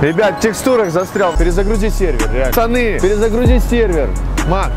Ребят, в текстурах застрял. Перезагрузи сервер, реально. Пацаны, перезагрузи сервер. Мак,